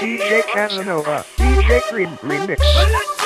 DJ Casanova, DJ Green Remix.